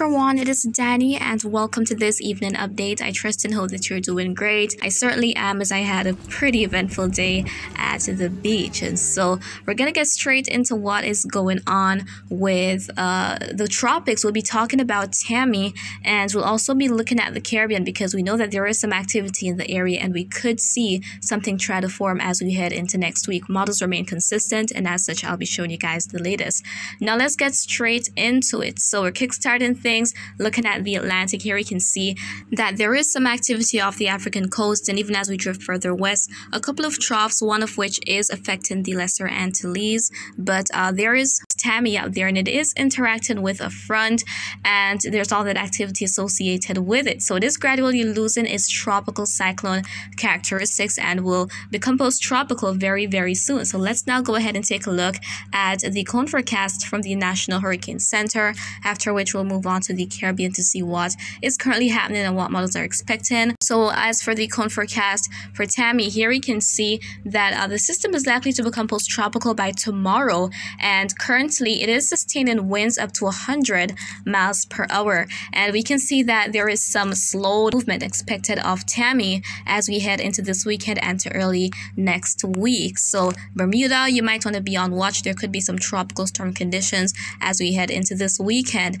everyone, it is Danny and welcome to this evening update. I trust and hope that you're doing great. I certainly am as I had a pretty eventful day at the beach. And so we're going to get straight into what is going on with uh, the tropics. We'll be talking about Tammy and we'll also be looking at the Caribbean because we know that there is some activity in the area and we could see something try to form as we head into next week. Models remain consistent and as such, I'll be showing you guys the latest. Now let's get straight into it. So we're kickstarting things. Looking at the Atlantic here, we can see that there is some activity off the African coast, and even as we drift further west, a couple of troughs, one of which is affecting the Lesser Antilles, but uh, there is Tammy out there, and it is interacting with a front, and there's all that activity associated with it. So it is gradually losing its tropical cyclone characteristics and will become post-tropical very, very soon. So let's now go ahead and take a look at the cone forecast from the National Hurricane Center, after which we'll move on to the Caribbean to see what is currently happening and what models are expecting. So as for the cone forecast for Tammy, here we can see that uh, the system is likely to become post-tropical by tomorrow and currently it is sustaining winds up to 100 miles per hour and we can see that there is some slow movement expected of Tammy as we head into this weekend and to early next week. So Bermuda, you might want to be on watch. There could be some tropical storm conditions as we head into this weekend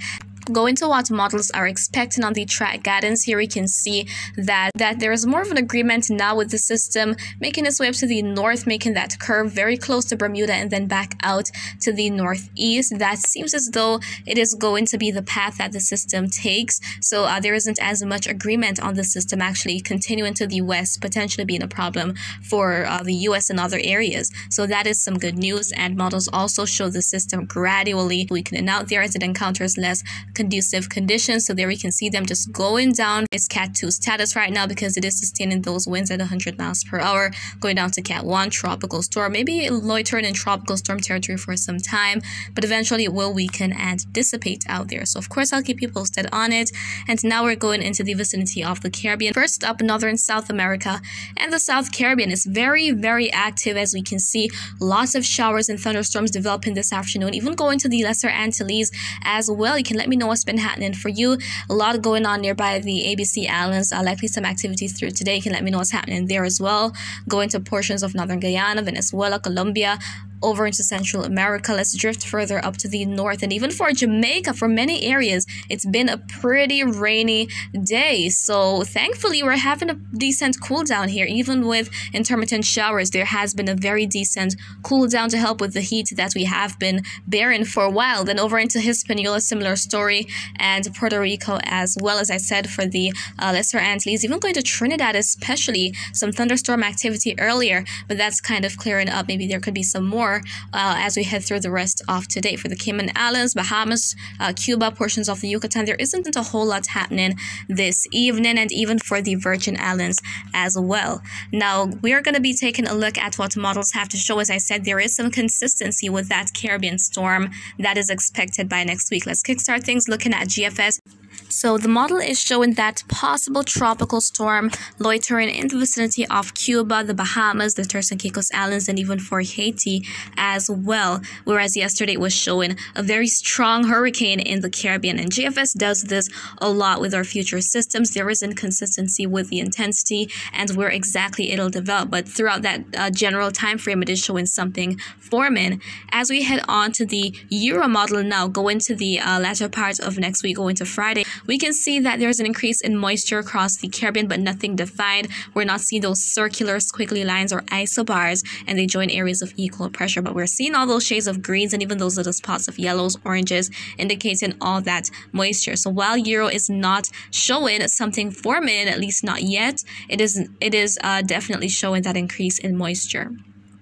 go into what models are expecting on the track guidance here we can see that that there is more of an agreement now with the system making its way up to the north making that curve very close to bermuda and then back out to the northeast. That seems as though it is going to be the path that the system takes. So uh, there isn't as much agreement on the system actually continuing to the west potentially being a problem for uh, the us and other areas. So that is some good news and models also show the system gradually weakening out there as it encounters less conducive conditions. So there we can see them just going down its Cat 2 status right now because it is sustaining those winds at 100 miles per hour, going down to Cat 1, tropical storm, maybe it loitering in tropical storm territory for some time, but eventually it will weaken and dissipate out there. So of course I'll keep you posted on it. And now we're going into the vicinity of the Caribbean. First up, Northern South America and the South Caribbean is very, very active as we can see lots of showers and thunderstorms developing this afternoon, even going to the Lesser Antilles as well. You can let me know what's been happening for you. A lot going on nearby the ABC Islands. Uh, likely some activities through today. You can let me know what's happening there as well. Going to portions of Northern Guyana, Venezuela, Colombia, over into Central America. Let's drift further up to the north. And even for Jamaica, for many areas, it's been a pretty rainy day. So thankfully, we're having a decent cool down here. Even with intermittent showers, there has been a very decent cool down to help with the heat that we have been bearing for a while. Then over into Hispaniola, similar story, and Puerto Rico as well. As I said, for the uh, Lesser Antilles, even going to Trinidad, especially some thunderstorm activity earlier, but that's kind of clearing up. Maybe there could be some more more uh, as we head through the rest of today. For the Cayman Islands, Bahamas, uh, Cuba, portions of the Yucatan, there isn't a whole lot happening this evening, and even for the Virgin Islands as well. Now, we're going to be taking a look at what models have to show. As I said, there is some consistency with that Caribbean storm that is expected by next week. Let's kickstart things looking at GFS. So the model is showing that possible tropical storm loitering in the vicinity of Cuba, the Bahamas, the Turks and Caicos Islands, and even for Haiti as well. Whereas yesterday it was showing a very strong hurricane in the Caribbean. And GFS does this a lot with our future systems. There is inconsistency with the intensity and where exactly it'll develop. But throughout that uh, general time frame, it is showing something forming. As we head on to the Euro model now, go into the uh, latter part of next week, go into Friday, we can see that there's an increase in moisture across the Caribbean, but nothing defined. We're not seeing those circular squiggly lines or isobars, and they join areas of equal pressure, but we're seeing all those shades of greens and even those little spots of yellows, oranges, indicating all that moisture. So while Euro is not showing something forming, at least not yet, it is it is uh, definitely showing that increase in moisture.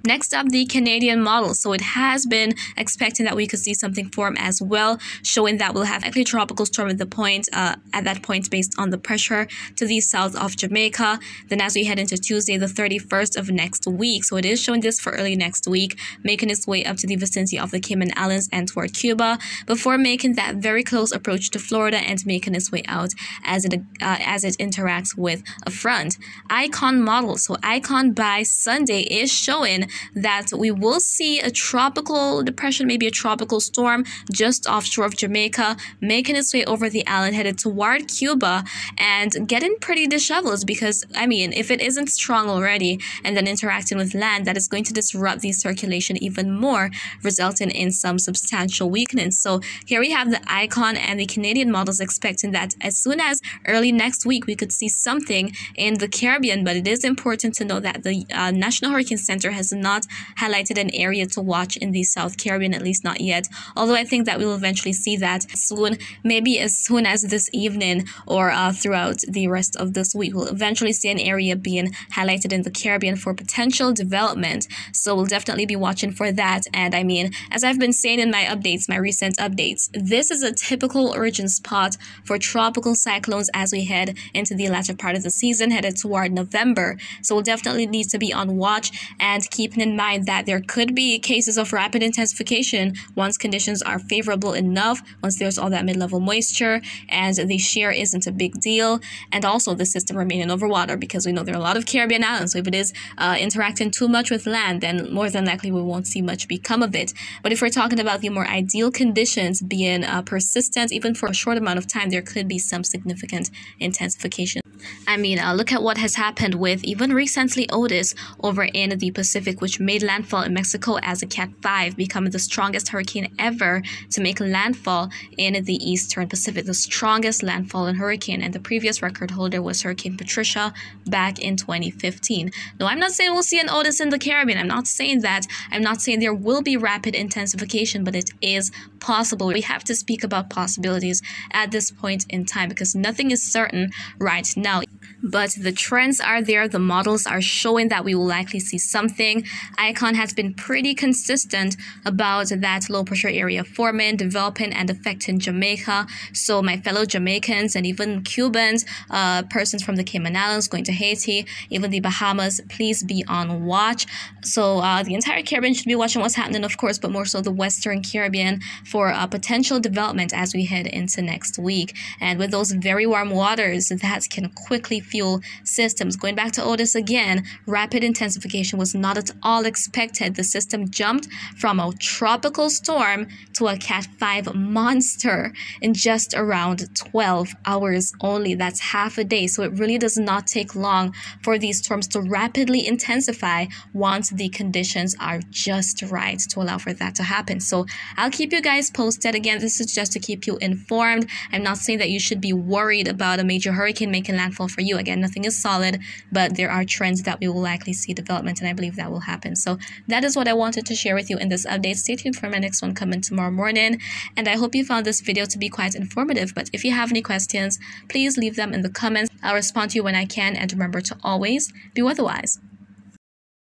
Next up, the Canadian model. So it has been expecting that we could see something form as well, showing that we'll have likely tropical storm at the point, uh, at that point based on the pressure to the south of Jamaica. Then as we head into Tuesday, the 31st of next week. So it is showing this for early next week, making its way up to the vicinity of the Cayman Islands and toward Cuba before making that very close approach to Florida and making its way out as it uh, as it interacts with a front. Icon model. So Icon by Sunday is showing that we will see a tropical depression, maybe a tropical storm just offshore of Jamaica, making its way over the island, headed toward Cuba, and getting pretty disheveled because, I mean, if it isn't strong already and then interacting with land, that is going to disrupt the circulation even more, resulting in some substantial weakness. So here we have the icon and the Canadian models expecting that as soon as early next week, we could see something in the Caribbean, but it is important to know that the uh, National Hurricane Center has not highlighted an area to watch in the South Caribbean, at least not yet. Although I think that we will eventually see that soon, maybe as soon as this evening or uh, throughout the rest of this week. We'll eventually see an area being highlighted in the Caribbean for potential development. So we'll definitely be watching for that. And I mean, as I've been saying in my updates, my recent updates, this is a typical origin spot for tropical cyclones as we head into the latter part of the season, headed toward November. So we'll definitely need to be on watch and keeping in mind that there could be cases of rapid intensification once conditions are favorable enough, once there's all that mid-level moisture and the shear isn't a big deal, and also the system remaining over water because we know there are a lot of Caribbean islands. So if it is uh, interacting too much with land, then more than likely we won't see much become of it. But if we're talking about the more ideal conditions being uh, persistent, even for a short amount of time, there could be some significant intensification. I mean, uh, look at what has happened with even recently Otis over in the Pacific, which made landfall in Mexico as a Cat 5, becoming the strongest hurricane ever to make landfall in the Eastern Pacific, the strongest landfall in hurricane. And the previous record holder was Hurricane Patricia back in 2015. No, I'm not saying we'll see an Otis in the Caribbean. I'm not saying that. I'm not saying there will be rapid intensification, but it is possible. We have to speak about possibilities at this point in time because nothing is certain right now. But the trends are there, the models are showing that we will likely see something. ICON has been pretty consistent about that low pressure area forming, developing, and affecting Jamaica. So, my fellow Jamaicans and even Cubans, uh, persons from the Cayman Islands going to Haiti, even the Bahamas, please be on watch. So, uh, the entire Caribbean should be watching what's happening, of course, but more so the Western Caribbean for uh, potential development as we head into next week. And with those very warm waters, that can quickly fuel systems. Going back to Otis again, rapid intensification was not at all expected. The system jumped from a tropical storm to a Cat 5 monster in just around 12 hours only. That's half a day. So it really does not take long for these storms to rapidly intensify once the conditions are just right to allow for that to happen. So I'll keep you guys posted. Again, this is just to keep you informed. I'm not saying that you should be worried about a major hurricane making landfall for Again, nothing is solid, but there are trends that we will likely see development, and I believe that will happen. So that is what I wanted to share with you in this update. Stay tuned for my next one coming tomorrow morning, and I hope you found this video to be quite informative. But if you have any questions, please leave them in the comments. I'll respond to you when I can, and remember to always be weatherwise.